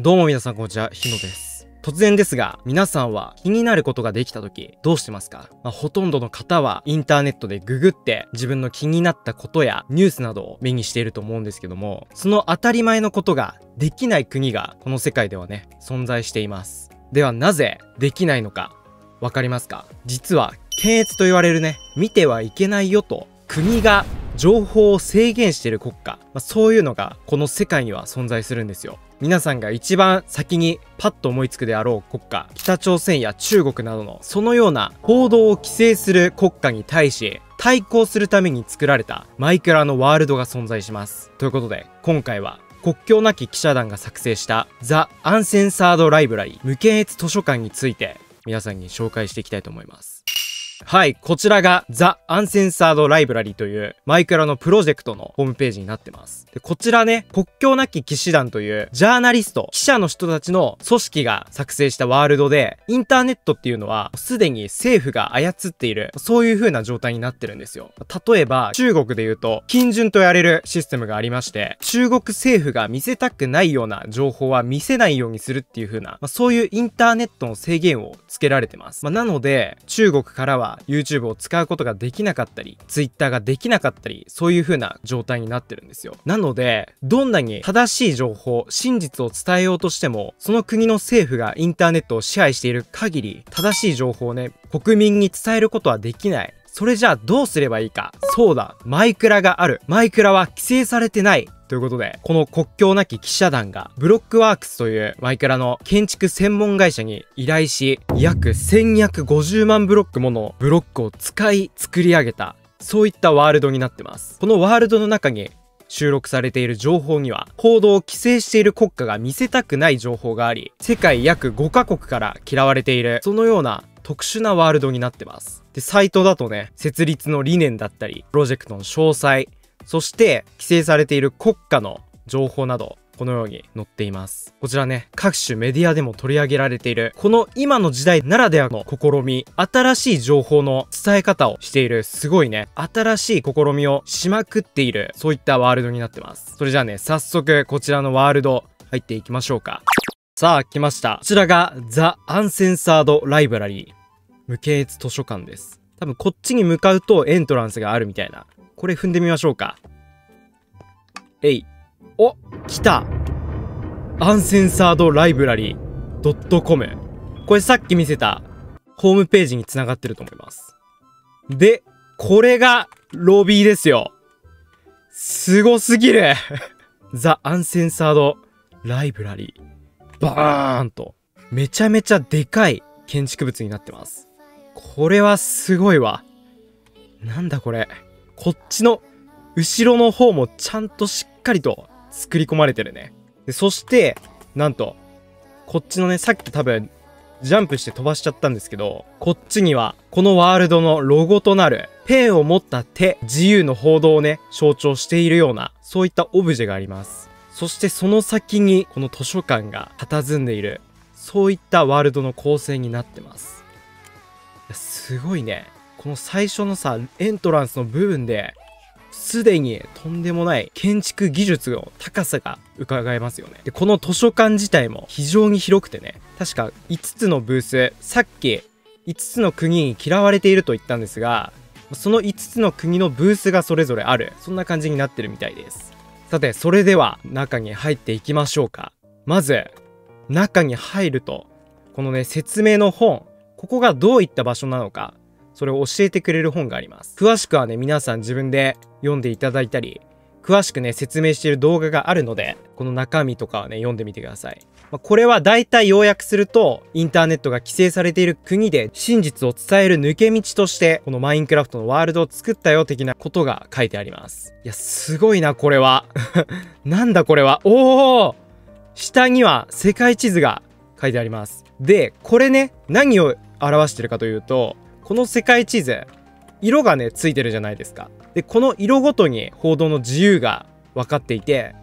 どうも皆さんこんにちは、ひのです。突然ですが、皆さんは気になることができた時、どうしてますか、まあ、ほとんどの方はインターネットでググって自分の気になったことやニュースなどを目にしていると思うんですけども、その当たり前のことができない国がこの世界ではね、存在しています。ではなぜできないのか、わかりますか？実は検閲と言われるね、見てはいけないよと国が情報を制限している国家、まあ、そういうのがこの世界には存在するんですよ。皆さんが一番先にパッと思いつくであろう国家、北朝鮮や中国などのそのような報道を規制する国家に対し、対抗するために作られたマイクラのワールドが存在します。ということで、今回は国境なき記者団が作成したザ・アンセンサード・ライブラリ無検閲図書館について皆さんに紹介していきたいと思います。はい、こちらがザ・アンセンサード・ライブラリというマイクラのプロジェクトのホームページになってます。で、こちらね、国境なき騎士団というジャーナリスト、記者の人たちの組織が作成したワールドで、インターネットっていうのはすでに政府が操っている、そういう風な状態になってるんですよ。例えば、中国で言うと、金盾と言われるシステムがありまして、中国政府が見せたくないような情報は見せないようにするっていう風な、まあ、そういうインターネットの制限をつけられてます。まあ、なので、中国からは YouTube を使うことができなかったり、Twitter ができなかったり、そういう風な状態になってるんですよ。なので、どんなに正しい情報、真実を伝えようとしても、その国の政府がインターネットを支配している限り、正しい情報をね、国民に伝えることはできない。それじゃあどうすればいいか。そうだ、マイクラがある。マイクラは規制されてない。ということで、この国境なき記者団が、ブロックワークスというマイクラの建築専門会社に依頼し、約1250万ブロックものブロックを使い作り上げた、そういったワールドになってます。このワールドの中に収録されている情報には、報道を規制している国家が見せたくない情報があり、世界約5カ国から嫌われている、そのような特殊なワールドになってます。で、サイトだとね、設立の理念だったり、プロジェクトの詳細、そして規制されている国家の情報など、このように載っています。こちらね、各種メディアでも取り上げられている、この今の時代ならではの試み、新しい情報の伝え方をしている、すごいね、新しい試みをしまくっている、そういったワールドになってます。それじゃあね、早速こちらのワールド入っていきましょうか。さあ、来ました。こちらがザ・アン無検閲図書館です。多分こっちに向かうとエントランスがあるみたいな。これ踏んでみましょうか。えい。お来たアンセンサードライブラリー .com。これさっき見せたホームページに繋がってると思います。で、これがロビーですよ。すごすぎる ザ・アンセンサードライブラリー。バーンと。めちゃめちゃでかい建築物になってます。これはすごいわ。なんだこれ。こっちの後ろの方もちゃんとしっかりと作り込まれてるね。でそして、なんと、こっちのね、さっき多分、ジャンプして飛ばしちゃったんですけど、こっちには、このワールドのロゴとなる、ペンを持った手、自由の報道をね、象徴しているような、そういったオブジェがあります。そしてその先に、この図書館が佇んでいる、そういったワールドの構成になってます。すごいね。この最初のさ、エントランスの部分で、すでにとんでもない建築技術の高さが伺えますよね。で、この図書館自体も非常に広くてね、確か5つのブース、さっき5つの国に嫌われていると言ったんですが、その5つの国のブースがそれぞれある、そんな感じになってるみたいです。さて、それでは中に入っていきましょうか。まず、中に入ると、このね、説明の本、ここがどういった場所なのか、それを教えてくれる本があります。詳しくはね、皆さん自分で読んでいただいたり、詳しくね、説明している動画があるので、この中身とかはね、読んでみてください。まあ、これは大体要約すると、インターネットが規制されている国で真実を伝える抜け道として、このマインクラフトのワールドを作ったよ的なことが書いてあります。いや、すごいな、これは。なんだこれは。おー下には世界地図が書いてあります。で、これね、何を表してるかというと、この世界地図、色がね、ついてるじゃないですか。で、この色ごとに報道の自由が分かっていて、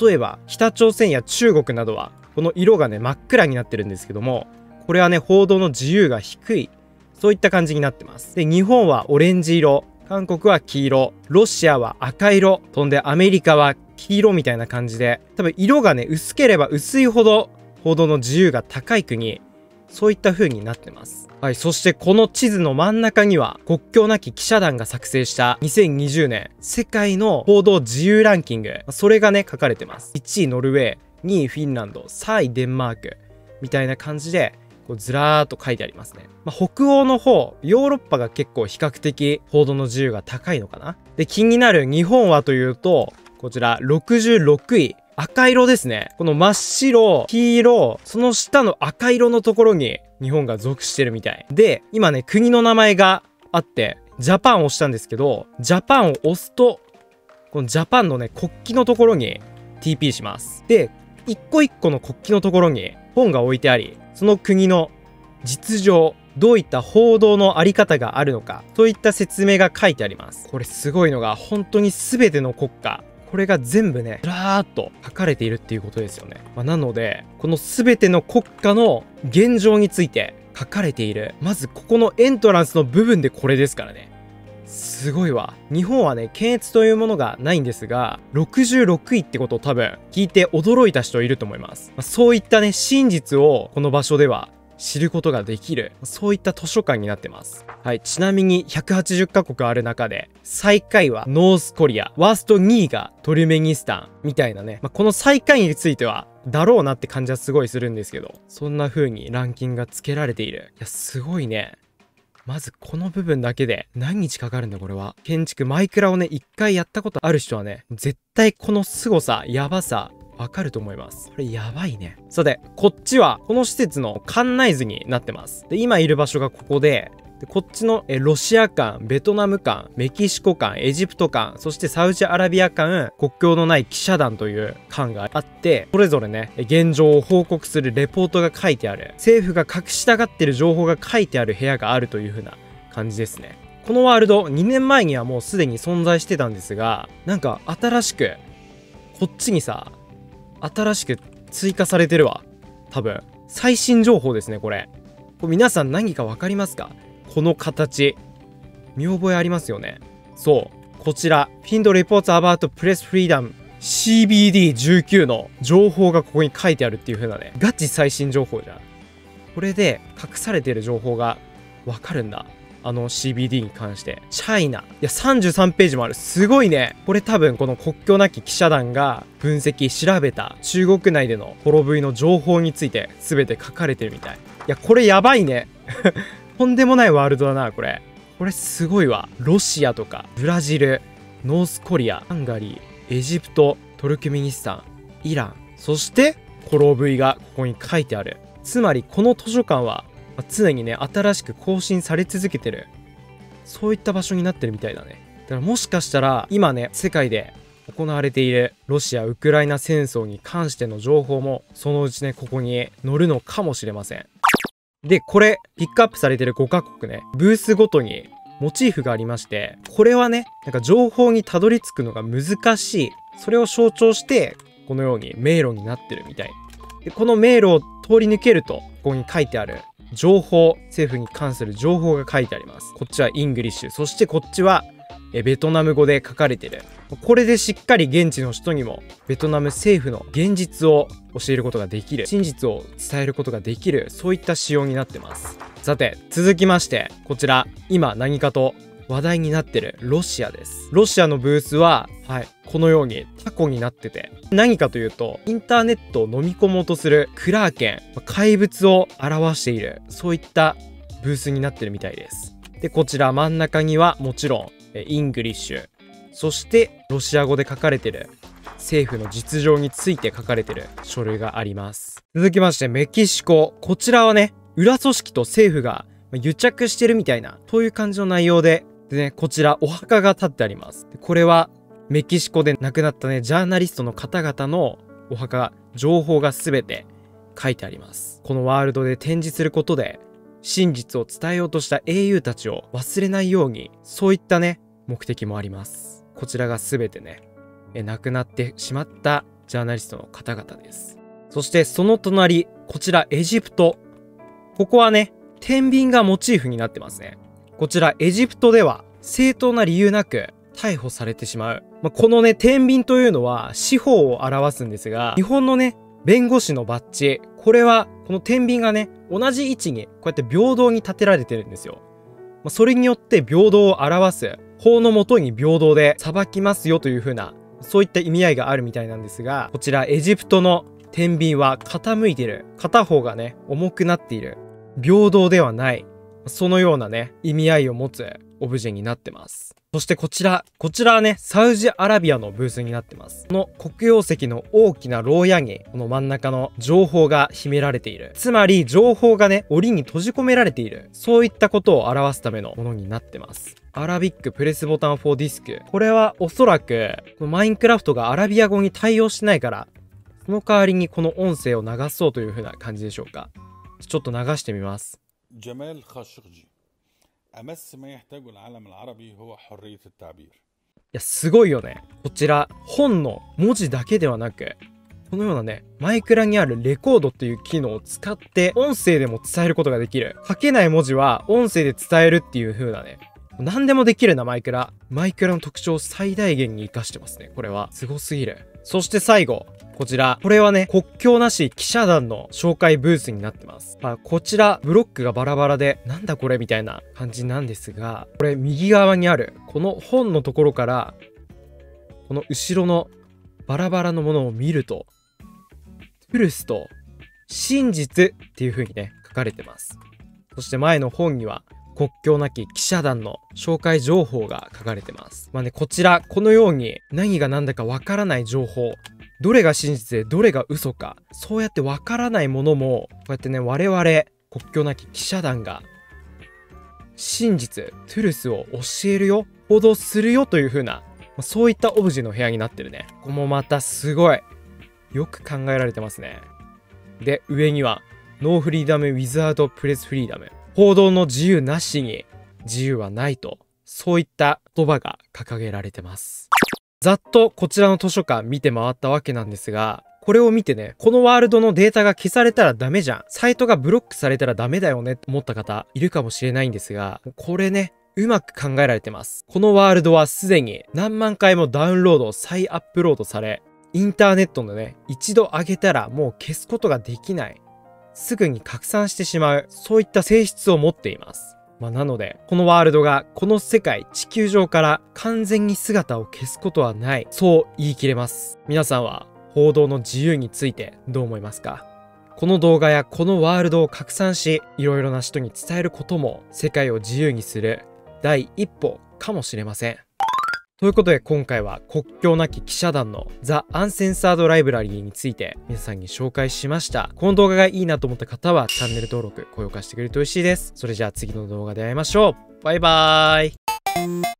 例えば北朝鮮や中国などは、この色がね、真っ暗になってるんですけども、これはね、報道の自由が低い、そういった感じになってます。で、日本はオレンジ色、韓国は黄色、ロシアは赤色、飛んでアメリカは黄色みたいな感じで、多分色がね、薄ければ薄いほど報道の自由が高い国、そういった風になってます。はい、そしてこの地図の真ん中には、国境なき記者団が作成した2020年世界の報道自由ランキング、それがね、書かれてます。1位ノルウェー、2位フィンランド、3位デンマーク、みたいな感じで、こうずらーっと書いてありますね。まあ、北欧の方、ヨーロッパが結構比較的報道の自由が高いのかな。で、気になる日本はというと、こちら66位。赤色ですね。この真っ白、黄色、その下の赤色のところに日本が属してるみたい。で、今ね、国の名前があって、ジャパンを押したんですけど、ジャパンを押すと、このジャパンのね、国旗のところに TP します。で、一個一個の国旗のところに本が置いてあり、その国の実情、どういった報道のあり方があるのか、といった説明が書いてあります。これすごいのが、本当に全ての国家、これが全部ね、ずらーっと書かれているっていうことですよね。まあ、なので、この全ての国家の現状について書かれている。まずここのエントランスの部分でこれですからね。すごいわ。日本はね、検閲というものがないんですが、66位ってことを多分聞いて驚いた人いると思います。まあ、そういったね、真実をこの場所では知ることができる、そういった図書館になってます。はい。ちなみに180カ国ある中で、最下位はノースコリア、ワースト2位がトルメニスタン、みたいなね。まあ、この最下位については、だろうなって感じはすごいするんですけど、そんな風にランキングが付けられている。いや、すごいね。まずこの部分だけで何日かかるんだこれは。建築マイクラをね、一回やったことある人はね、絶対この凄さ、やばさ、わかると思います。これやばいね。さて、こっちはこの施設の館内図になってます。で、今いる場所がここで、でこっちのえロシア館、ベトナム館、メキシコ館、エジプト館、そしてサウジアラビア館、国境のない記者団という館があって、それぞれね、現状を報告するレポートが書いてある、政府が隠したがってる情報が書いてある部屋があるという風な感じですね。このワールド、2年前にはもうすでに存在してたんですが、なんか新しく、こっちにさ、新しく追加されてるわ。多分。最新情報ですね、これ。これ皆さん何か分かりますか？この形。見覚えありますよね。そう。こちら、フィンドレポーツアバートプレスフリーダム CBD19 の情報がここに書いてあるっていう風なね、ガチ最新情報じゃん。これで隠されてる情報がわかるんだ。あの CBD に関して。チャイナ。いや、33ページもある。すごいね。これ多分この国境なき記者団が分析、調べた中国内でのホロブイの情報について全て書かれてるみたい。いや、これやばいね。とんでもないワールドだな、これ。これすごいわ。ロシアとか、ブラジル、ノースコリア、ハンガリー、エジプト、トルクメニスタン、イラン、そして、コロブイがここに書いてある。つまり、この図書館はまあ、常にね、新しく更新され続けてる。そういった場所になってるみたいだね。だからもしかしたら、今ね、世界で行われているロシア・ウクライナ戦争に関しての情報も、そのうちね、ここに載るのかもしれません。で、これ、ピックアップされてる5カ国ね、ブースごとにモチーフがありまして、これはね、なんか情報にたどり着くのが難しい。それを象徴して、このように迷路になってるみたい。で、この迷路を通り抜けると、ここに書いてある情報、政府に関する情報が書いてあります。こっちは English、そしてこっちはベトナム語で書かれてる。これでしっかり現地の人にもベトナム政府の現実を教えることができる。真実を伝えることができる。そういった仕様になってます。さて、続きまして、こちら、今何かと話題になってるロシアです。ロシアのブースは、はい、このようにタコになってて、何かというと、インターネットを飲み込もうとするクラーケン、怪物を表している、そういったブースになってるみたいです。で、こちら真ん中にはもちろん、 English、そしてロシア語で書かれてる政府の実情について書かれてる書類があります。続きまして、メキシコ。こちらはね、裏組織と政府が癒着してるみたいな、そういう感じの内容ででね、こちらお墓が建ってあります。これはメキシコで亡くなったね、ジャーナリストの方々のお墓、情報が全て書いてあります。このワールドで展示することで、真実を伝えようとした英雄たちを忘れないように、そういったね、目的もあります。こちらが全てね、え亡くなってしまったジャーナリストの方々です。そしてその隣、こちらエジプト。ここはね、天秤がモチーフになってますね。こちらエジプトでは正当な理由なく逮捕されてしまう。まあ、このね、天秤というのは司法を表すんですが、日本のね、弁護士のバッジ。これは、この天秤がね、同じ位置に、こうやって平等に立てられてるんですよ。まあ、それによって平等を表す、法のもとに平等で裁きますよという風な、そういった意味合いがあるみたいなんですが、こちらエジプトの天秤は傾いてる。片方がね、重くなっている。平等ではない。そのようなね、意味合いを持つオブジェになってます。そしてこちら、こちらはね、サウジアラビアのブースになってます。この黒曜石の大きな牢屋に、この真ん中の情報が秘められている。つまり、情報がね、檻に閉じ込められている。そういったことを表すためのものになってます。アラビックプレスボタン4ディスク。これはおそらく、このマインクラフトがアラビア語に対応してないから、その代わりにこの音声を流そうという風な感じでしょうか。ちょっと流してみます。أمس ما يحتاجه العالم العربي هو حرية التعبير いや、すごいよね。こちら、本の文字だけではなく、このようなね、マイクラにあるレコードっていう機能を使って、音声でも伝えることができる。書けない文字は音声で伝えるっていう風なね、何でもできるな、マイクラ。マイクラの特徴を最大限に活かしてますね。これは。すごすぎる。そして最後。 こちら。これはね、国境なし記者団の紹介ブースになってます。あこちら、ブロックがバラバラで、なんだこれみたいな感じなんですが、これ右側にある、この本のところから、この後ろのバラバラのものを見ると、トゥルスと真実っていう風にね、書かれてます。そして前の本には、国境なき記者団の紹介情報が書かれてます。まあね、こちら、このように何が何だかわからない情報、どれが真実でどれが嘘か、そうやってわからないものも、こうやってね、我々、国境なき記者団が、真実、トゥルスを教えるよ、報道するよという風な、そういったオブジェの部屋になってるね。ここもまたすごい。よく考えられてますね。で、上には、ノーフリーダム・ウィザード・プレス・フリーダム。報道の自由なしに自由はないと、そういった言葉が掲げられてます。ざっとこちらの図書館見て回ったわけなんですが、これを見てね、このワールドのデータが消されたらダメじゃん。サイトがブロックされたらダメだよねって思った方いるかもしれないんですが、これね、うまく考えられてます。このワールドはすでに何万回もダウンロード、再アップロードされ、インターネットのね、一度上げたらもう消すことができない。すぐに拡散してしまう、そういった性質を持っています。まあ、なので、このワールドがこの世界、地球上から完全に姿を消すことはない、そう言い切れます。皆さんは報道の自由についてどう思いますか？この動画やこのワールドを拡散し、いろいろな人に伝えることも世界を自由にする第一歩かもしれません。ということで今回は国境なき記者団のザ・アンセンサード・ライブラリーについて皆さんに紹介しました。この動画がいいなと思った方はチャンネル登録、高評価してくれると嬉しいです。それじゃあ次の動画で会いましょう。バイバーイ。